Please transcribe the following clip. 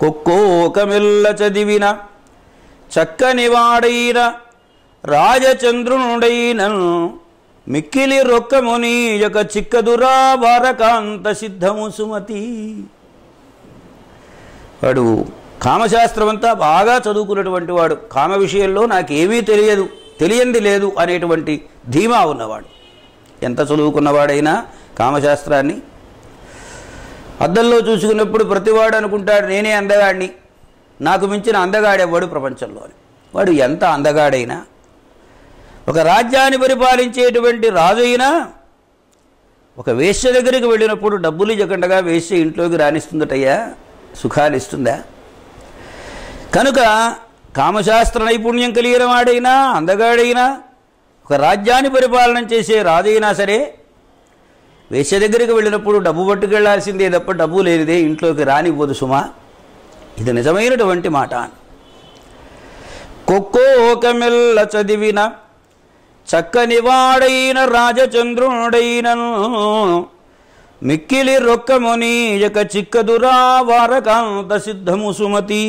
కొక్కోకమెల్ల చదివిన చక్కని వాడైన రాజచంద్రునుడైన మిక్కిలి రొక్కముని యొక్క చిక్కదురా వారకాంత సిద్ధము సుమతి వాడు కామశాస్త్రం అంతా బాగా చదువుకున్నటువంటి వాడు. కామ విషయంలో నాకేమీ తెలియదు తెలియంది లేదు అనేటువంటి ధీమా ఉన్నవాడు. ఎంత చదువుకున్నవాడైనా కామశాస్త్రాన్ని అద్దంలో చూసుకున్నప్పుడు ప్రతివాడు అనుకుంటాడు నేనే అందగాడిని. నాకు మించిన అందగాడెవ్వడు ప్రపంచంలో వాడు ఎంత అందగాడైనా ఒక రాజ్యాన్ని పరిపాలించేటువంటి రాజు అయినా ఒక వేశ్య దగ్గరికి వెళ్ళినప్పుడు డబ్బులు ఇవ్వకుండా వేశ్య ఇంట్లోకి రాణిస్తుందటయ్యా సుఖాలు ఇస్తుందా? కనుక కామశాస్త్ర నైపుణ్యం కలిగిన వాడైనా అందగాడైనా ఒక రాజ్యాన్ని పరిపాలన చేసే రాజైనా సరే వేశ్య దగ్గరికి వెళ్ళినప్పుడు డబ్బు పట్టుకెళ్ళాల్సిందే తప్ప డబ్బు లేనిదే ఇంట్లోకి రానిపోదు సుమా. ఇది నిజమైనటువంటి మాట. కొక్కోకమెల్ల చదివిన చక్కని వాడైన రాజచంద్రుడైనను మిక్కిలి రొక్కముని యొక్క చిక్కదురా వారకాంత సిద్ధము సుమతి.